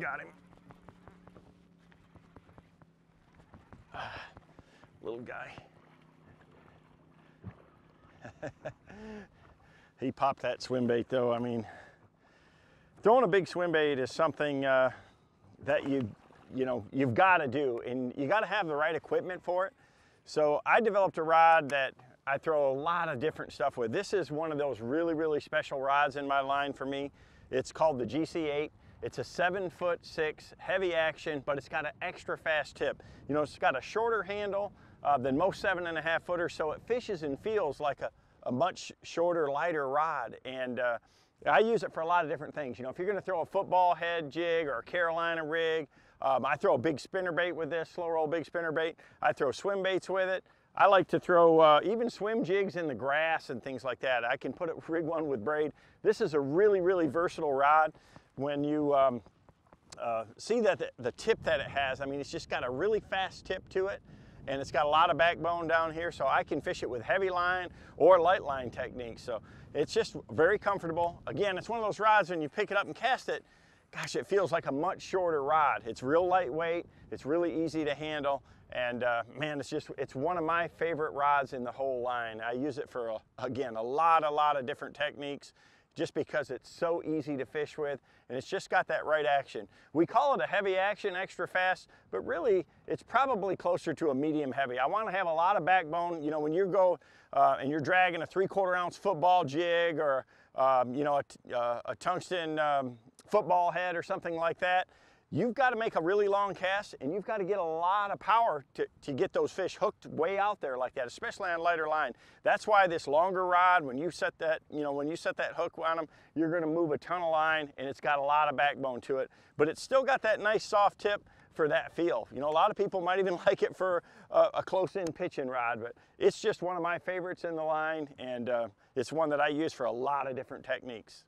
Got him. little guy. he popped that swim bait though. I mean, throwing a big swim bait is something uh, that you, you know, you've got to do and you got to have the right equipment for it. So I developed a rod that I throw a lot of different stuff with. This is one of those really, really special rods in my line for me. It's called the GC8. It's a seven foot six heavy action, but it's got an extra fast tip. You know, it's got a shorter handle uh, than most seven and a half footers, so it fishes and feels like a, a much shorter, lighter rod. And uh, I use it for a lot of different things. You know, if you're gonna throw a football head jig or a Carolina rig, um, I throw a big spinner bait with this, slow roll big spinner bait. I throw swim baits with it. I like to throw uh, even swim jigs in the grass and things like that. I can put it rig one with braid. This is a really, really versatile rod. When you um, uh, see that the, the tip that it has, I mean, it's just got a really fast tip to it and it's got a lot of backbone down here so I can fish it with heavy line or light line techniques. So it's just very comfortable. Again, it's one of those rods when you pick it up and cast it, gosh, it feels like a much shorter rod. It's real lightweight, it's really easy to handle, and uh, man, it's just, it's one of my favorite rods in the whole line. I use it for, a, again, a lot, a lot of different techniques just because it's so easy to fish with and it's just got that right action. We call it a heavy action, extra fast, but really it's probably closer to a medium heavy. I want to have a lot of backbone. You know, when you go uh, and you're dragging a three quarter ounce football jig or, um, you know, a, uh, a tungsten um, football head or something like that, you've got to make a really long cast and you've got to get a lot of power to, to get those fish hooked way out there like that, especially on lighter line. That's why this longer rod, when you set that, you know, when you set that hook on them, you're going to move a ton of line and it's got a lot of backbone to it, but it's still got that nice soft tip for that feel. You know, a lot of people might even like it for a, a close-in pitching rod, but it's just one of my favorites in the line, and uh, it's one that I use for a lot of different techniques.